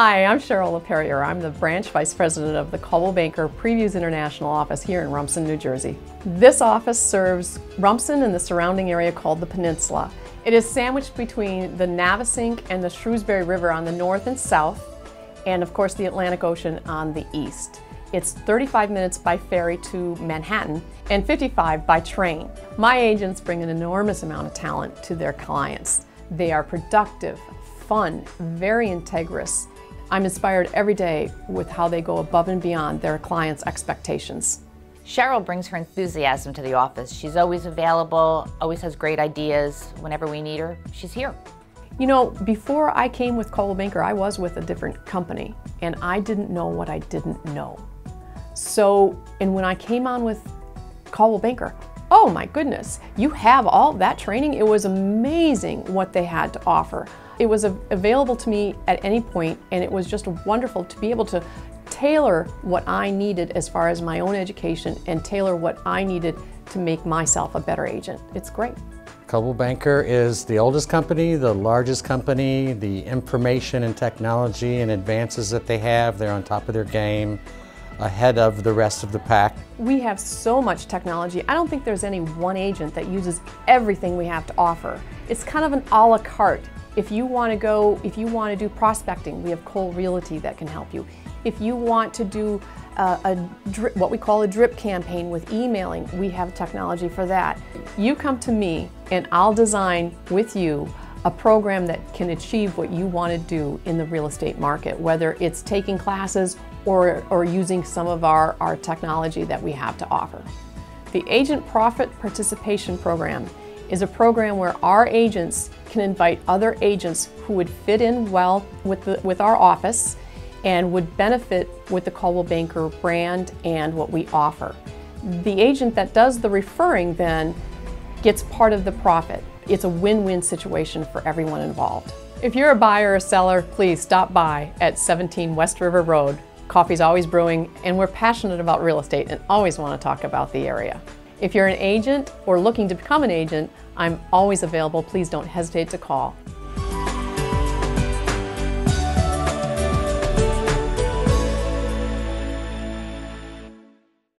Hi, I'm Cheryl LaPerriere. I'm the branch vice president of the Coldwell Banker Previews International office here in Rumson, New Jersey. This office serves Rumson and the surrounding area called the Peninsula. It is sandwiched between the Navesink and the Shrewsbury River on the north and south, and of course the Atlantic Ocean on the east. It's 35 minutes by ferry to Manhattan and 55 by train. My agents bring an enormous amount of talent to their clients. They are productive, fun, very integrous, I'm inspired every day with how they go above and beyond their clients' expectations. Cheryl brings her enthusiasm to the office. She's always available, always has great ideas. Whenever we need her, she's here. You know, before I came with Coldwell Banker, I was with a different company, and I didn't know what I didn't know. So, and when I came on with Coldwell Banker, oh my goodness, you have all that training. It was amazing what they had to offer. It was available to me at any point and it was just wonderful to be able to tailor what I needed as far as my own education and tailor what I needed to make myself a better agent. It's great. Coldwell Banker is the oldest company, the largest company, the information and technology and advances that they have, they're on top of their game ahead of the rest of the pack. We have so much technology. I don't think there's any one agent that uses everything we have to offer. It's kind of an a la carte. If you want to go, if you want to do prospecting, we have Cole Realty that can help you. If you want to do a, a drip, what we call a drip campaign with emailing, we have technology for that. You come to me and I'll design with you a program that can achieve what you want to do in the real estate market, whether it's taking classes or, or using some of our, our technology that we have to offer. The Agent Profit Participation Program is a program where our agents can invite other agents who would fit in well with, the, with our office and would benefit with the Coldwell Banker brand and what we offer. The agent that does the referring then gets part of the profit. It's a win-win situation for everyone involved. If you're a buyer or seller, please stop by at 17 West River Road, Coffee's always brewing, and we're passionate about real estate and always want to talk about the area. If you're an agent or looking to become an agent, I'm always available. Please don't hesitate to call.